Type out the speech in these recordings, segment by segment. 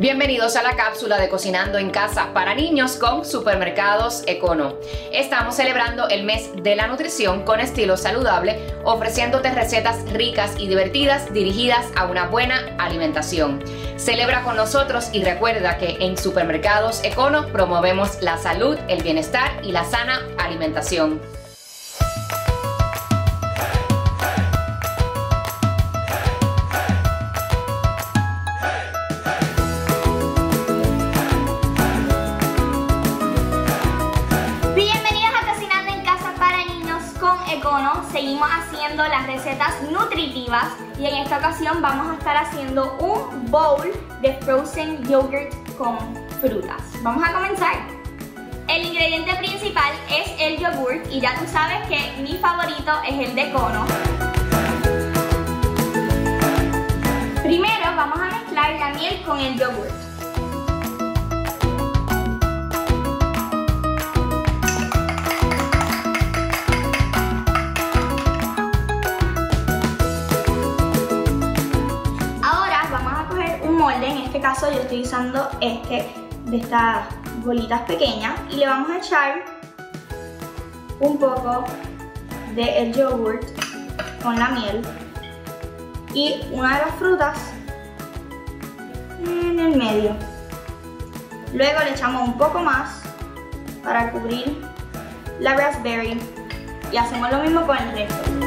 Bienvenidos a la cápsula de Cocinando en Casa para niños con Supermercados Econo. Estamos celebrando el mes de la nutrición con estilo saludable, ofreciéndote recetas ricas y divertidas dirigidas a una buena alimentación. Celebra con nosotros y recuerda que en Supermercados Econo promovemos la salud, el bienestar y la sana alimentación. Seguimos haciendo las recetas nutritivas y en esta ocasión vamos a estar haciendo un bowl de frozen yogurt con frutas. Vamos a comenzar. El ingrediente principal es el yogurt y ya tú sabes que mi favorito es el de cono. Primero vamos a mezclar la miel con el yogurt. En este caso yo estoy usando este de estas bolitas pequeñas y le vamos a echar un poco de el yogurt con la miel y una de las frutas en el medio. Luego le echamos un poco más para cubrir la raspberry y hacemos lo mismo con el resto.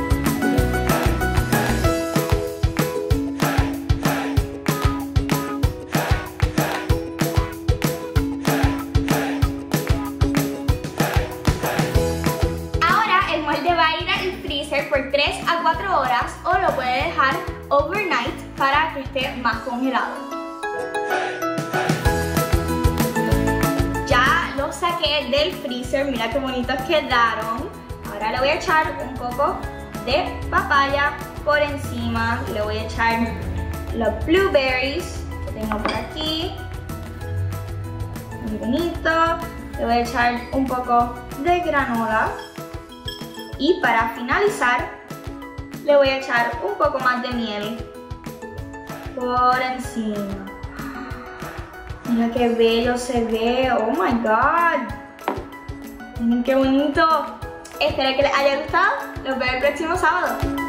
3 a 4 horas o lo puede dejar overnight para que esté más congelado. Ya lo saqué del freezer, mira qué bonitos quedaron. Ahora le voy a echar un poco de papaya por encima. Le voy a echar los blueberries que tengo por aquí. Muy bonito. Le voy a echar un poco de granola. Y para finalizar, le voy a echar un poco más de miel por encima. Mira qué bello se ve. Oh my god. Miren qué bonito. Espero que les haya gustado. Los veo el próximo sábado.